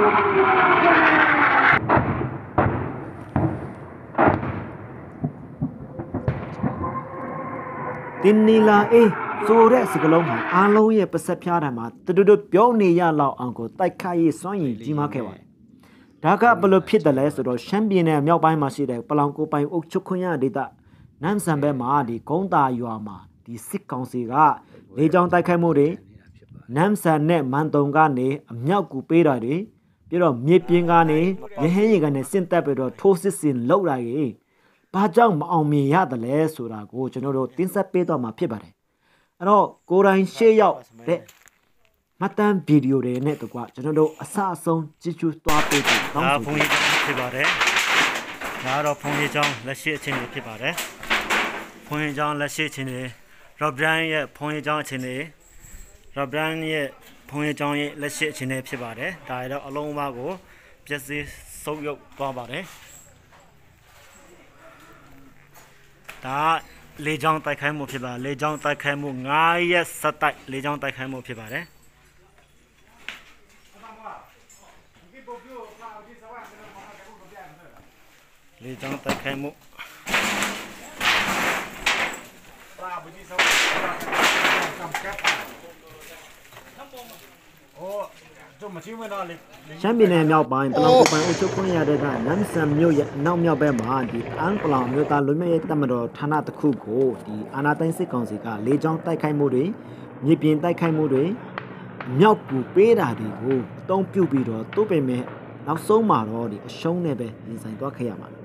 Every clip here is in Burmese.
တင်းနီလာအေးဆိုတဲ့စကလုံးမှာအားလုံးရဲ့ပစက်ဖြားတယ်မှာတူတူပြောနေရလောက်အောင်ကိုတိုက်ခိုက်ရေးစွန့်ရင်ကြီးမားခဲ့ပါတယ်။ဒါကဘယ်လိုဖြစ်တယ်လဲဆိုတော့ရှမ်းပြည်နယ်မြောက်ပိုင်းမှာရှိတဲ့ပလောင်ကိုပိုင်အုပ်ချုပ်ခွင့်ရဒေသနမ်ဆန်ဘက်မှာဒီကုန်းတာရွာမှာဒီစစ်ကောင်စီကလေကြောင်းတိုက်ခိုက်မှုတွေနမ်ဆန်နဲ့မန်တုံကနေအမြောက်ကူပေးတာတွေ ပြီးတော့မြေပြင်ကနေရဟန်းရီကနေစင့်တက်ပြီးတော့ထိုးစစ်စင်လောက်တာကြီးဘာကြောင့်မအောင်မြင်ရတယ်လဲဆိုတာကိုကျွန်တော်တို့တင်ဆက်ပေးတော့မှာဖြစ်ပါတယ်အဲ့တော့ကိုယ်တိုင်ရှေ့ရောက်တဲ့မှတ်တမ်းဗီဒီယိုတွေနဲ့တကွကျွန်တော်တို့အစအဆုံးကြည့်ချူသွားပေးပြီးတောင်းဒါဆိုဖုန်းကြီးဖြစ်ပါတယ်ဒါကတော့ဖုန်းကြီးကျောင်းလက်ရှိအခြေအနေဖြစ်ပါတယ်ဖုန်းကြီးကျောင်းလက်ရှိအခြေအနေရော့ဘရန်ရဲ့ဖုန်းကြီးကျောင်းအခြေအနေရော့ဘရန်ရဲ့ ဖုန်းကြီးကျောင်းရဲ့လက်ရှိအခြေအနေဖြစ်ပါတယ်ဒါရတော့အလုံးအမကိုပြည့်စည်ဆုပ်ယုပ်သွားပါတယ်ဒါလေကြောင်းတိုက်ခိုက်မှုဖြစ်ပါလေကြောင်းတိုက်ခိုက်မှု9ရက်ဆက်တိုက်လေကြောင်းတိုက်ခိုက်မှုဖြစ်ပါတယ်လေကြောင်းတိုက်ခိုက်မှု ရှမ်းပြည်နယ်မြောက်ပိုင်းပလောင်ကိုပိုင်အုပ်ချုပ်ခွင့်ရတဲ့ကနမ်ဆန်မြို့ရဲ့အနောက်မြောက်ဘက်မှာဒီအန်ပလောင်မြို့သားလူမျိုးရေးတပ်မတော်ဌာနတစ်ခုကိုဒီအာနာသိန်းစစ်ကောင်စီကလေကြောင်းတိုက်ခိုက်မှုတွေမြေပြင်တိုက်ခိုက်မှုတွေမြောက်ကူပေးတာတွေကိုအတုံးပြုတ်ပြီးတော့တိုးပင်မဲ့နောက်ဆုံးမှာတော့ဒီအရှုံးနဲ့ပဲရင်ဆိုင်သွားခဲ့ရမှာအဲ့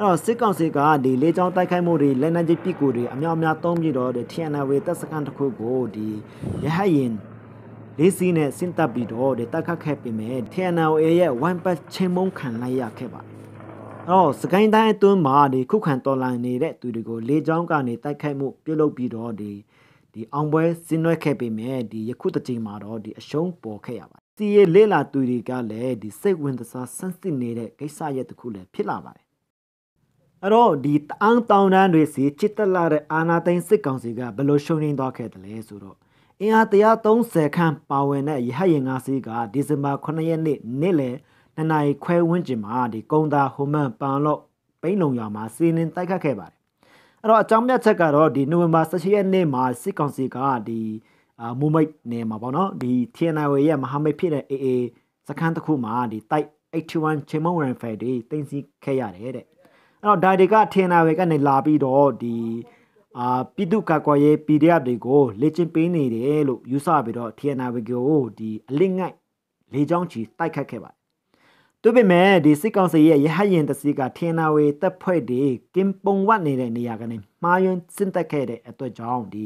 တော့စစ်ကောင်စီကဒီလေကြောင်းတိုက်ခိုက်မှုတွေလက်နက်ကြီးပစ်ကူတွေအများအများသုံးပြီးတော့ဒီ TNW တပ်စခန်းတစ်ခုကိုဒီရဟတ်ရင် လေးစီးနဲ့ဆင့်တပ်ပြီးတော့ဒီတက်ခတ်ခဲ့ပေမဲ့ TNLA ရဲ့ဝမ်ပတ်ချင်းမုံခံလိုက်ရခဲ့ပါတယ်။အဲ့တော့စကိုင်းတိုင်းအတွင်းမှာဒီခုခံတော်လှန်နေတဲ့သူတွေကိုလေကြောင်းကနေတိုက်ခိုက်မှုပြုလုပ်ပြီးတော့ဒီဒီအောင်ပွဲဆင်းနွှဲခဲ့ပေမဲ့ဒီယခုတစ်ချိန်မှာတော့ဒီအရှုံးပေါ်ခဲ့ရပါတယ်။စီရလေးလာသူတွေကလည်းဒီစိတ်ဝင်စားဆန်းစစ်နေတဲ့ကိစ္စရဲ့တစ်ခုလည်းဖြစ်လာပါတယ်။အဲ့တော့ဒီတန်းတောင်တန်းတွေစီချစ်တက်လာတဲ့အာနာသိန်းစစ်ကောင်စီကဘယ်လိုရှုံးနေသွားခဲ့တယ်လဲဆိုတော့ အင်အား130ခန့်ပါဝင်တဲ့ရဟတ်ရင်ငါးစီးကဒီဇင်ဘာ9ရက်နေ့နေ့လယ်နှစ်နာရီခွဲဝန်းကျင်မှာဒီကုံတာဟိုမန်ပန်လော့ပိန်းလုံရွာမှာစီးနင်းတိုက်ခတ်ခဲ့ပါတယ်အဲ့တော့အကြောင်းပြချက်ကတော့ဒီနိုဝင်ဘာ18ရက်နေ့မှာစစ်ကောင်စီကဒီအာမူမိတ်နေမှာပေါ့နော်ဒီ TNI ရဲ့မဟာမိတ်ဖြစ်တဲ့ AA စခန်းတစ်ခုမှာဒီတိုက်81ချေမုံရန်ဖယ်တွေတင်စီခဲ့ရတယ်တဲ့အဲ့တော့ဒါတွေက TNI ကနေလာပြီးတော့ဒီ အာပြည်သူ့ကာကွယ်ရေး PDF တွေကိုလေ့ကျင့်ပေးနေတယ်လို့ယူဆပြီးတော့ TNI ကိုဒီအလစ်ငိုက်လေကြောင်းချီတိုက်ခတ်ခဲ့ပါတယ်။သူပေမဲ့ဒီစစ်ကောင်စီရဲ့ရဟတ်ရင်တစီက TNI တပ်ဖွဲ့တွေကင်ပုံဝတ်နေတဲ့နေရာကနေမှားယွင်းစစ်တက်ခဲ့တဲ့အတွက်ကြောင့်ဒီ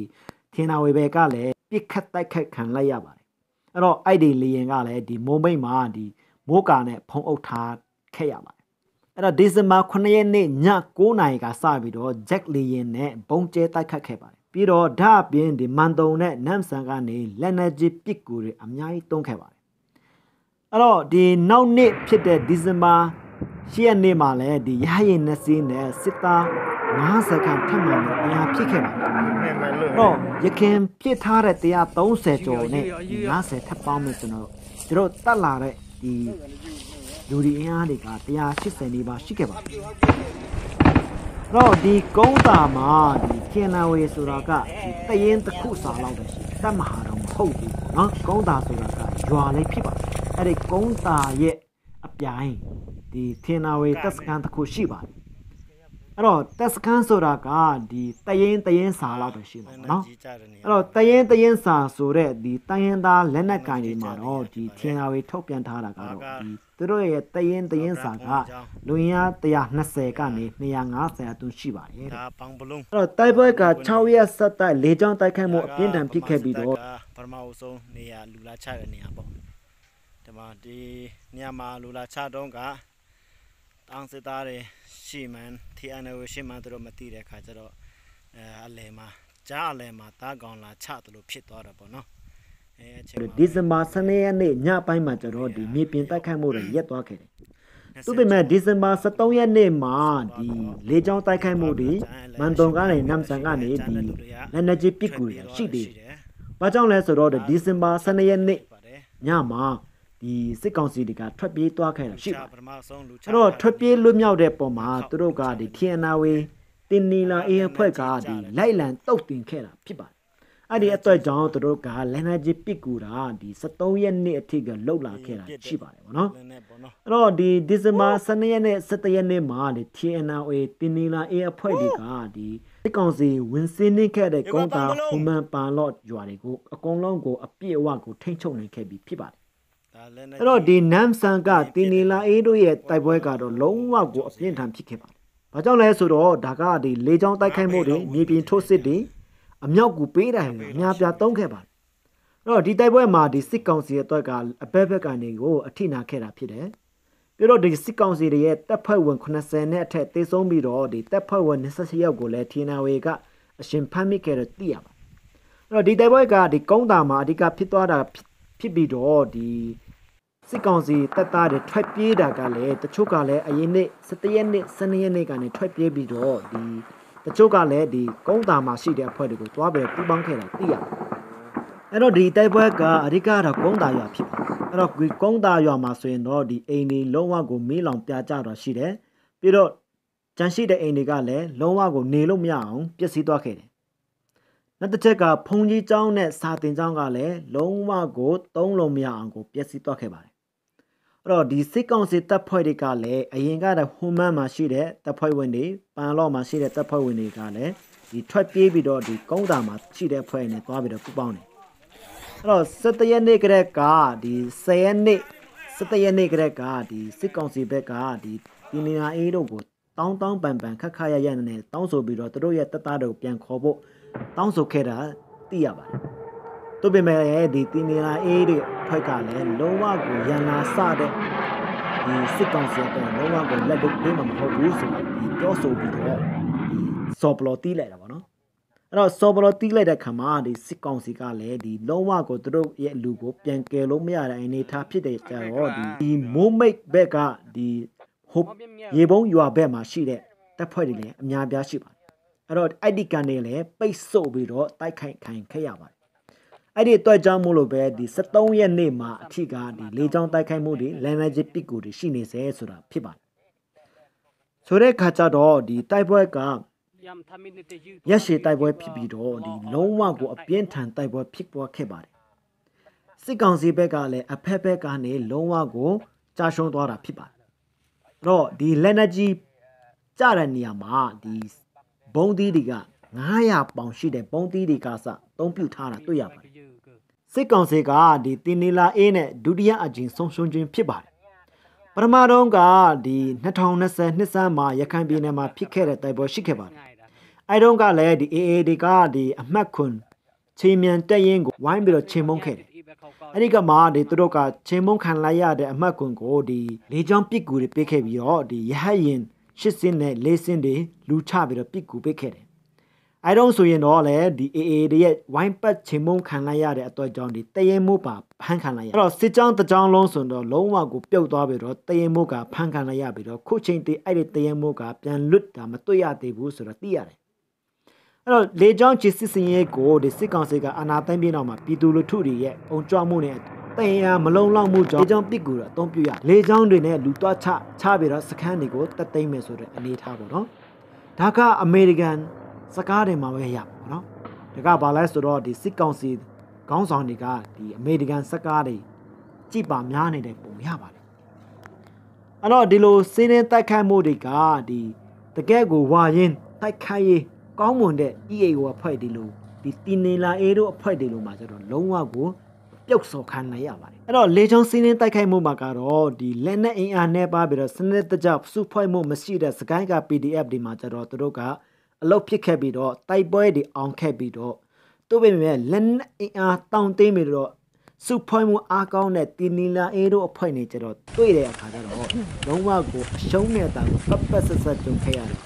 TNI ဘက်ကလည်းပြစ်ခတ်တိုက်ခတ်ခံလိုက်ရပါတယ်။အဲ့တော့အဲ့ဒီလေရင်ကလည်းဒီမုံမိတ်မှာဒီမိုးကာနဲ့ဖုံးအုပ်ထားခဲ့ရပါတယ် အဲ့တော့ဒီဇင်ဘာ9ရက်နေ့ည9နာရီကစပြီးတော့ Jack လီယင်နဲ့ဘုံကျဲတိုက်ခတ်ခဲ့ပါတယ်ပြီးတော့ဓာအပြင်ဒီမန်တုံနဲ့နမ်ဆန်ကနေလက်နက်ကြီးပစ်ကူတွေအများကြီးတုံးခဲ့ပါတယ်အဲ့တော့ဒီနောက်နေ့ဖြစ်တဲ့ဒီဇင်ဘာ10ရက်နေ့မှာလည်းဒီရဟရင်နှစ်စီးနဲ့စစ်သား50ခန့်ထပ်မံပြီးအများဖြစ်ခဲ့ပါတယ်တော့ရခင်ပြစ်ထားတဲ့130ကျော်နဲ့50ထပ်ပေါင်းမယ်ကျွန်တော်တို့တက်လာတဲ့ဒီ လူဒီအင်အားတွေက180နီးပါးရှိခဲ့ပါတယ်။အဲ့တော့ဒီကုန်းတာမှာဒီကျင်နာဝေဆိုတာကဒီတရင်တစ်ခုစာလောက်ပဲရှိတယ်။တတ်မဟာတော့မဟုတ်ဘူးပေါ့နော်။ကုန်းတာဆိုတာကရွာလေးဖြစ်ပါတယ်။အဲ့ဒီကုန်းတာရဲ့အပြိုင်ဒီထင်နာဝေတက်စကန်တစ်ခုရှိပါတယ်။အဲ့တော့တက်စကန်ဆိုတာကဒီတရင်တရင်စာလောက်ပဲရှိမှာပေါ့နော်။ကြီးကြတဲ့နေရာအဲ့တော့တရင်တရင်စာဆိုတဲ့ဒီတိုင်းရင်သားလက်နက်ကင်တွေမှာတော့ဒီထင်သာဝေထုတ်ပြန်ထားတာကတော့ဒီ သူတို့ရဲ့တရင်တရင်စာကလူရင်း120ကနေ250အတွင်းရှိပါတယ်တဲ့ဒါပန်းဘလုံးအဲ့တော့တိုက်ပွဲက6ရက်ဆက်တိုက်လေကြောင်းတိုက်ခိုက်မှုအပြင်းထန်ဖြစ်ခဲ့ပြီးတော့ပထမအဆုံးနေရာလူလာချတဲ့နေရာပေါ့ဒီမှာဒီနေရာမှာလူလာချတော့ကတောင်စစ်သားတွေရှိမှန် TNL ရှိမှန်သူတို့မသိတဲ့ခါကျတော့အဲအလဲမှာကြားအလဲမှာတားကောင်လာချတယ်လို့ဖြစ်သွားတာပေါ့နော်အဲအချိန်မှာ ဒီဇင်ဘာ12ရက်နေ့ညပိုင်းမှာကျတော့ဒီမြေပြင်တိုက်ခိုက်မှုတွေရက်သွားခဲ့တယ်သူပေမဲ့ဒီဇင်ဘာ23ရက်နေ့မှာဒီလေကြောင်းတိုက်ခိုက်မှုတွေမန်တုံကနေနမ်ဆန်ကနေဒီလက်နက်ကြီးပစ်ကူတွေရှိသေးတယ်။ဘာကြောင့်လဲဆိုတော့ဒီဇင်ဘာ12ရက်နေ့ပါတယ်ညမှာဒီဒီစစ်ကောင်စီတွေကထွက်ပြေးသွားခဲ့တာရှိပါတယ်ပထမဆုံးလူချအဲ့တော့ထွက်ပြေးလွတ်မြောက်တဲ့ပုံမှာသူတို့ကဒီ TNR တင်နီလာအေးအဖွဲ့ကဒီလိုက်လံတုတ်တင်ခဲ့တာဖြစ်ပါတယ် အဲ့ဒီအတွက်ကြောင့်သူတို့ကလန်နာဂျီပစ်ကူတာဒီ73ရက်နေ့အထိကလှုပ်လာခဲ့တာရှိပါတယ်ဗောနော်လင်းနဲ့ပေါ့နော်အဲ့တော့ဒီဒီဇင်ဘာ12ရက်နဲ့17ရက်နေ့မှာဒီ TNR တင်နီလာအေးအဖွဲ့တွေကဒီစစ်ကောင်စီဝင်စင်းနေခဲ့တဲ့ကုန်းတာဟူမန်ပန်လော့ရွာတွေကိုအကုန်လုံးကိုအပြည့်အဝကိုထိမ့်ချုပ်နိုင်ခဲ့ပြီးဖြစ်ပါတယ်ဒါလင်းနဲ့အဲ့တော့ဒီနမ်ဆန်ကတင်နီလာအေးတို့ရဲ့တိုက်ပွဲကတော့လုံးဝကိုအပြင်းထန်ဖြစ်ခဲ့ပါတယ်။ဘာကြောင့်လဲဆိုတော့ဒါကဒီလေကြောင်းတိုက်ခိုက်မှုတွေမြေပြင်ထိုးစစ်တွေ အမြောက်ကူပေးတယ်အများပြားသုံးခဲ့ပါတယ်။အဲ့တော့ဒီတိုက်ပွဲမှာဒီစစ်ကောင်စီရဲ့အတွက်ကအဘက်ဘက်ကနေကိုအထိနာခဲ့တာဖြစ်တယ်။ပြီးတော့ဒီစစ်ကောင်စီတွေရဲ့တပ်ဖွဲ့ဝင်80နဲ့အထက်တေဆုံးပြီးတော့ဒီတပ်ဖွဲ့ဝင်28ယောက်ကိုလည်း TNW ကအရှင်ဖမ်းမိခဲ့တယ်သိရပါတယ်။အဲ့တော့ဒီတိုက်ပွဲကဒီကုန်းတာမှာအဓိကဖြစ်သွားတာဖြစ်ဖြစ်ပြီးတော့ဒီစစ်ကောင်စီတပ်သားတွေထွက်ပြေးတာကလည်းတချို့ကလည်းအရင်နေ့17ရက်နေ့12ရက်နေ့ကနေထွက်ပြေးပြီးတော့ဒီ တချို့ကလည်းဒီကုန်းတာမှာရှိတဲ့အဖွဲ့တွေကိုတွားပြီးပူးပေါင်းခဲ့တာသိရတယ်။အဲ့တော့ဒီတိုက်ပွဲကအဓိကတော့ကုန်းတာရွာဖြစ်ပါတယ်။အဲ့တော့ဒီကုန်းတာရွာမှာဆိုရင်တော့ဒီအိမ်တွေလုံးဝကိုမီးလောင်ပြာကျတော့ရှိတယ်။ပြီးတော့ကြန့်ရှိတဲ့အိမ်တွေကလည်းလုံးဝကိုနေလို့မရအောင်ပျက်စီးသွားခဲ့တယ်။နောက်တစ်ချက်ကဖုန်ကြီးကျောင်းနဲ့စာတင်ကျောင်းကလည်းလုံးဝကိုသုံးလို့မရအောင်ကိုပျက်စီးသွားခဲ့ပါတယ် အဲ့တော့ဒီစစ်ကောင်စီတပ်ဖွဲ့တွေကလည်းအရင်ကတော့ဟွန်မန်မှာရှိတဲ့တပ်ဖွဲ့ဝင်တွေပန်လော့မှာရှိတဲ့တပ်ဖွဲ့ဝင်တွေကလည်းဒီထွက်ပြေးပြီးတော့ဒီကုန်းတာမှာရှိတဲ့ဖွဲ့နဲ့တွားပြီးတော့ပူပေါင်းတယ်အဲ့တော့17ရက်နေ့ကတည်းကဒီ10ရက်နေ့17ရက်နေ့ကတည်းကဒီစစ်ကောင်စီဘက်ကဒီဒီနေရာအေးတို့ကိုတောင်းတောင်းပန်ပန်ခက်ခါရရနဲ့တောင်းဆိုပြီးတော့သူတို့ရဲ့တပ်သားတွေကိုပြန်ခေါ်ဖို့တောင်းဆိုခဲ့တာသိရပါတယ် တို့ပေမဲ့ဒီတင်နေလာအေးတွေဖွဲ့ကလည်းလုံးဝကိုရန်လာစတဲ့ဒီစစ်ကောင်စီကတော့လုံးဝကိုလက်လုပ်ပေးမှာမဟုတ်ဘူးဆိုတော့ဒီပြောဆိုပြီးတော့ဒီစော်ပလော်တီးလိုက်တာပေါ့နော်အဲ့တော့စော်ပလော်တီးလိုက်တဲ့ခါမှာဒီစစ်ကောင်စီကလည်းဒီလုံးဝကိုသူတို့ရဲ့လူကိုပြန်ကယ်လို့မရတဲ့အနေအထားဖြစ်တဲ့ကြတော့ဒီဒီမိုးမိတ်ဘက်ကဒီဟိုရေပုံးရွာဘက်မှာရှိတဲ့တပ်ဖွဲ့တွေလည်းအများပြားရှိပါတယ်အဲ့တော့အဲ့ဒီကန်တွေလည်းပိတ်ဆို့ပြီးတော့တိုက်ခိုက်ခိုင်ခဲ့ရပါတယ် အဲ့ဒီအတွက်ကြောင့်မို့လို့ပဲဒီ73ရက်နေ့မှာအထီကဒီလေကြောင်းတိုက်ခိုက်မှုတွေလန်နာဂျစ်ပစ်ကူတွေရှိနေစေဆိုတာဖြစ်ပါတယ်ဆိုတဲ့ခါကျတော့ဒီတိုက်ပွဲကရက်ရှည်တိုက်ပွဲဖြစ်ပြီးတော့ဒီလုံးဝကိုအပြင်းထန်တိုက်ပွဲဖြစ်ပွားခဲ့ပါတယ်စစ်ကောင်စီဘက်ကလည်းအဖက်ဘက်ကနေလုံးဝကိုကြာရှုံးသွားတာဖြစ်ပါတယ်အဲ့တော့ဒီလက်နက်ကြီးကြတဲ့နေရာမှာဒီဘုံသီးတွေက900ပေါင်ရှိတဲ့ဘုံသီးတွေကစအသုံးပြုထားတာတွေ့ရပါတယ် စစ်ကောင်စီကဒီတင်နီလာအေးနဲ့ဒုတိယအကြိမ်ဆုံးရှုံးခြင်းဖြစ်ပါတယ်ပထမတော့ကဒီ2020နှစ်ဆန်းမှာရခိုင်ပြည်နယ်မှာဖြစ်ခဲ့တဲ့တိုက်ပွဲရှိခဲ့ပါတယ်အဲတုန်းကလည်းဒီ AA တွေကဒီအမှတ်ခွန်ချိန်မြန်တက်ရင်ကိုဝိုင်းပြီးတော့ချိန်မုံခဲ့တယ်အဲ့ဒီကမှဒီသူတို့ကချိန်မုံခံလိုက်ရတဲ့အမှတ်ခွန်ကိုဒီလေးချောင်းပစ်ကူတွေပေးခဲ့ပြီးတော့ဒီရဟတ်ရင်ရှစ်စင်းနဲ့လေးစင်းတွေလူချပြီးတော့ပစ်ကူပေးခဲ့တယ် အဲတော့ဆိုရင်တော့လေဒီ AA တွေရဲ့ဝိုင်းပတ်ချင်မုံခံလိုက်ရတဲ့အတွက်ကြောင့်ဒီတရင်မိုးပါဖန်ခံလိုက်ရအဲ့တော့စစ်ကြောင်းတစ်ကြောင်းလုံးဆိုတော့လုံးဝကိုပြုတ်သွားပြီးတော့တရင်မိုးကဖန်ခံလိုက်ရပြီးတော့ခုချိန်တည်းအဲ့ဒီတရင်မိုးကပြန်လွတ်တာမတွေ့ရသေးဘူးဆိုတော့သိရတယ်အဲ့တော့လေကြောင်းချစ်စစ်စင်ရေးကိုဒီစစ်ကောင်စီကအာဏာသိမ်းပြီးနောက်မှာပြည်သူလူထုတွေရဲ့အုံကြွမှုနဲ့တန်ရာမလုံလောက်မှုကြောင့်လေကြောင်းပစ်ကူတော့အသုံးပြုရလေကြောင်းတွေနဲ့လူတွားချချပြီးတော့စခန်းတွေကိုတက်သိမ်းမယ်ဆိုတဲ့အနေအထားပေါ့နော်ဒါကအမေရိကန် စကားတွေမှာပဲရပါဘောနော်ဒါကဘာလဲဆိုတော့ဒီစစ်ကောင်စီခေါင်းဆောင်တွေကဒီအမေရိကန်စကားတွေကြည်ပါများနေတဲ့ပုံရပါတယ်အဲ့တော့ဒီလိုစင်းနေတိုက်ခိုက်မှုတွေကဒီတကယ်ကိုဝါရင်တိုက်ခိုက်ရေးကောင်းမွန်တဲ့ EAO အဖွဲ့ဒီလိုဒီတင်နေလာအေတို့အဖွဲ့ဒီလိုမှာကျတော့လုံးဝကိုပြုတ်စော်ခံနိုင်ရပါတယ်အဲ့တော့လေချောင်းစင်းနေတိုက်ခိုက်မှုမှာကတော့ဒီလက်နက်အင်အားနဲ့ပါပြီးတော့စနစ်တကျစုဖွဲ့မှုမရှိတဲ့စကိုင်းက PDF ဒီမှာကျတော့သူတို့က အလုတ်ဖြစ်ခဲ့ပြီးတော့တိုက်ပွဲတွေအောင်ခဲ့ပြီးတော့သူ့ပေမဲ့လက်နက်အင်အားတောင်းတင်းပြီးတော့စုဖွဲ့မှုအားကောင်းတဲ့တီနီလာအေတို့အဖွဲ့နေကြတော့တွေ့တဲ့အခါကျတော့လုံးဝကိုအရှုံးနဲ့တာကိုပတ်ပတ်ဆက်ဆက်ကြုံခဲ့ရတယ်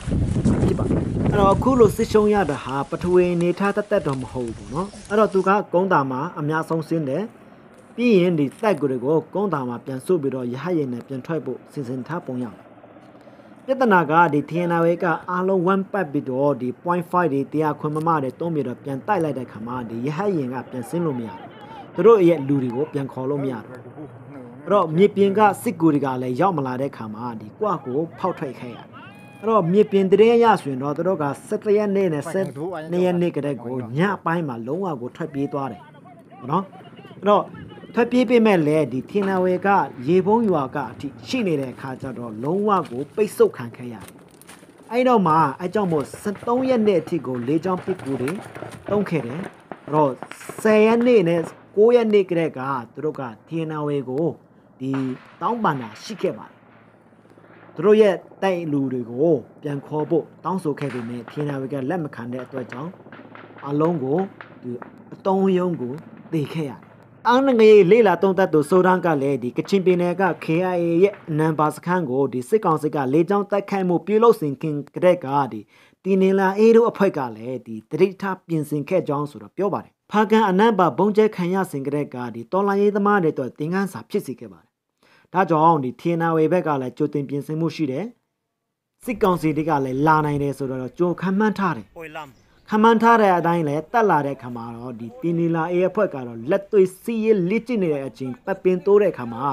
ဖြစ်ပါအဲ့တော့အခုလိုစစ်ရှုံးရတာဟာပထဝီနေထားတသက်တော့မဟုတ်ဘူးเนาะအဲ့တော့သူကကုန်းတာမှာအများဆုံးဆင်းတယ်ပြီးရင်ဒီတက်ကိုတွေကိုကုန်းတာမှာပြန်ဆုပ်ပြီးတော့ရဟရင်နဲ့ပြန်ထွက်ဖို့စီစဉ်ထားပုံရအောင် ပြဿနာကဒီ TNR ကအားလုံး1ပတ်ပြီးတော့ဒီ0.5တွေတရားခွင့်မမတွေတုံးပြီးတော့ပြန်တိုက်လိုက်တဲ့ခါမှာဒီရဟတ်ရင်ကပြန်ဆင်းလို့မရတယ်သူတို့ရဲ့လူတွေကိုပြန်ခေါ်လို့မရတယ်အဲ့တော့မြေပြင်ကစစ်ကူတွေကလည်းရောက်မလာတဲ့ခါမှာဒီကွာကိုဖောက်ထွက်ခဲ့ရတယ်အဲ့တော့မြေပြင်တရေရဆိုရင်တော့သူတို့က17ရက်နေ့နဲ့12ရက်နေ့ကတည်းကိုညအပိုင်းမှာလုံးဝကိုထွက်ပြေးသွားတယ်နော်အဲ့တော့ ထွက်ပြေးပေးမဲ့လေဒီထင်နာဝေကရေဘုံရွာကအထိရှိနေတဲ့အခါကျတော့လုံးဝကိုပိတ်ဆို့ခံခဲ့ရတယ်အဲ့တော့မှအကြောင်းမို့73ရက်နေ့အထိကိုလေးချောင်းပစ်ကူတွေတုံးခဲ့တယ်အဲ့တော့10ရက်နေ့နဲ့9ရက်နေ့ကတည်းကသူတို့ကထင်နာဝေကိုဒီတောင်းပန်တာရှိခဲ့ပါတယ်သူတို့ရဲ့တိုက်လူတွေကိုပြန်ခေါ်ဖို့တောင်းဆိုခဲ့ပေမဲ့ထင်နာဝေကလက်မခံတဲ့အတွက်ကြောင့်အလုံးကိုဒီအတုံးယုံကိုတေခဲ့ရတယ် အန်းငရေလေးလာတုံးသက်သူဆိုရန်ကလည်းဒီကချင်ပြည်နယ်က KIA ရဲ့အနံပါစခန်းကိုဒီစစ်ကောင်စစ်ကလေကြောင်းတိုက်ခိုက်မှုပြုလုပ်စဉ်ခင်ကတဲ့ကဒီတီနေလာအေးတို့အဖွဲ့ကလည်းဒီတရိထားပြင်ဆင်ခဲ့ကြောင်းဆိုတော့ပြောပါတယ်ဖာကန်အနံပါဘုံကျဲခံရစဉ်ကတဲ့ကဒီတော်လိုင်းရေးသမားတွေတော့တင်ကန်းစာဖြစ်စီခဲ့ပါတယ်ဒါကြောင့်ဒီထီနာဝေဘက်ကလည်းကြိုတင်ပြင်ဆင်မှုရှိတယ်စစ်ကောင်စီတွေကလည်းလာနိုင်တယ်ဆိုတော့ကြိုခံမှန်းထားတယ်ပွေလမ် ခမန်းထားတဲ့အတိုင်းလဲတက်လာတဲ့ခါမှာတော့ဒီတင်နီလာအေးအဖွဲ့ကတော့လက်သွေးစီးရလက်ကျင့်နေတဲ့အချိန်ပပင်တိုးတဲ့ခါမှာ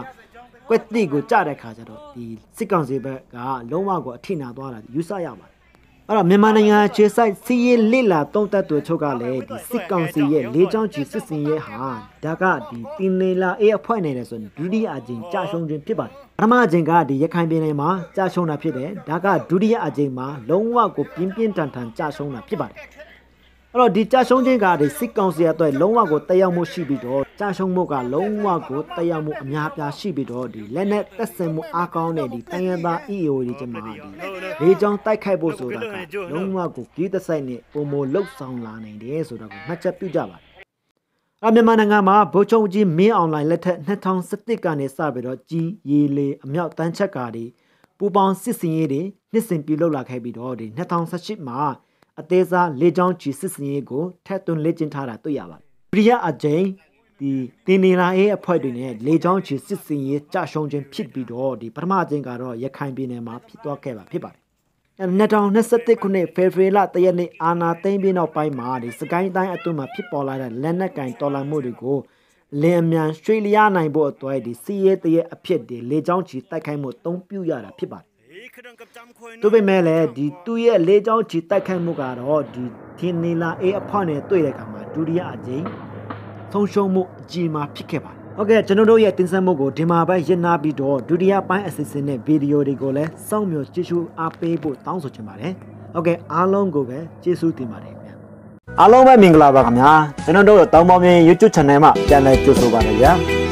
ကွက်တိကိုကြတဲ့ခါကျတော့ဒီစစ်ကောင်စီဘက်ကလုံးဝကိုအထိနာသွားတာယူဆရပါတယ်အဲ့တော့မြန်မာနိုင်ငံခြေဆိုင်စီးရလစ်လာတုံးတက်သူချုပ်ကလည်းဒီစစ်ကောင်စီရဲ့လေးချောင်းချီစစ်စင်ရဲ့ဟာဒါကဒီတင်နီလာအေးအဖွဲ့နေတယ်ဆိုရင်ဒုတိယအကြိမ်ကြာရှုံးခြင်းဖြစ်ပါတယ်ပထမအကြိမ်ကဒီရခိုင်ပြည်နယ်မှာကြာရှုံးတာဖြစ်တယ်ဒါကဒုတိယအကြိမ်မှာလုံးဝကိုပြင်းပြင်းထန်ထန်ကြာရှုံးတာဖြစ်ပါတယ် အဲ့တော့ဒီကြာရှုံးခြင်းကဒီစစ်ကောင်စီရဲ့အတွက်လုံးဝကိုတက်ရောက်မှုရှိပြီးတော့ကြာရှုံးမှုကလုံးဝကိုတက်ရောက်မှုအများပြားရှိပြီးတော့ဒီလက်နဲ့တက်ဆင်မှုအားကောင်းတဲ့ဒီတန်ရသား EAO တွေကျမှဒီလေကြောင်းတိုက်ခိုက်ဖို့ဆိုတာကလုံးဝကိုကြီးတစိုက်နဲ့ပုံမလှုပ်ဆောင်လာနိုင်တယ်ဆိုတာကိုမှတ်ချက်ပြုကြပါအမြန်မာနိုင်ငံမှာဗိုလ်ချုပ်ကြီးမင်းအောင်လှိုင်လက်ထက်2017ကနေစပြီးတော့ကြီးရီလေအမြောက်တန်းချက်ကာတွေပူပေါင်းစစ်စင်ရေးတွေနှစ်စဉ်ပြုလုပ်လာခဲ့ပြီးတော့ဒီ2018မှာ အသေးစားလေကြောင်းကြီးစစ်စင်ရေးကိုထက်သွင်းလေ့ကျင့်ထားတာတွေ့ရပါတယ်။ပရိယအကြိမ်ဒီတင်နေလာရေးအဖွဲ့တွေနဲ့လေကြောင်းကြီးစစ်စင်ရေးကြရှုံးခြင်းဖြစ်ပြီးတော့ဒီပထမအကြိမ်ကတော့ရခိုင်ပြည်နယ်မှာဖြစ်သွားခဲ့ပါဖြစ်ပါတယ်။2021ခုနှစ်ဖေဖော်ဝါရီလတရက်နေ့အာနာသိမ့်ပြီးနောက်ပိုင်းမှာဒီစကိုင်းတိုင်းအတွင်းမှာဖြစ်ပေါ်လာတဲ့လက်နက်ကင်တော်လှန်မှုတွေကိုလင်အမြန်ရွှေလျားနိုင်ဖို့အတွက်ဒီစီးရဲတရက်အဖြစ်ဒီလေကြောင်းချီတိုက်ခိုက်မှုအသုံးပြုရတာဖြစ်ပါတယ် အေးခရံကပ်ချမ်ခွေ။သူပေမဲ့လည်းဒီသူ့ရဲ့လေကြောင်းချီတိုက်ခိုက်မှုကတော့ဒီထင်းနီလာအေးအဖွားနဲ့တွေ့တဲ့အခါမှာဒုတိယအကြိမ်ဆုံးရှုံးမှုအကြီးမားဖြစ်ခဲ့ပါတယ်။ဟုတ်ကဲ့ကျွန်တော်တို့ရဲ့တင်ဆက်မှုကိုဒီမှာပဲရည်နာပြီးတော့ဒုတိယပိုင်းအစီအစဉ်နဲ့ဗီဒီယိုတွေကိုလည်းစောင့်မျှော်ကြည့်ရှုအားပေးဖို့တောင်းဆိုချင်ပါတယ်။ဟုတ်ကဲ့အားလုံးကိုပဲကျေးဇူးတင်ပါတယ်ခင်ဗျာ။အားလုံးပဲမင်္ဂလာပါခင်ဗျာ။ကျွန်တော်တို့တောင်းပေါင်းမြင် YouTube channel မှာပြန်လည်ကြိုဆိုပါရစေ။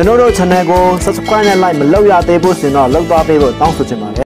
ကျွန်တော်တို့ channel ကို subscribe နဲ့ like မလုပ်ရသေးဘူးဆိုရင်တော့လုပ်သွားပေးဖို့တောင်းဆိုချင်ပါတယ်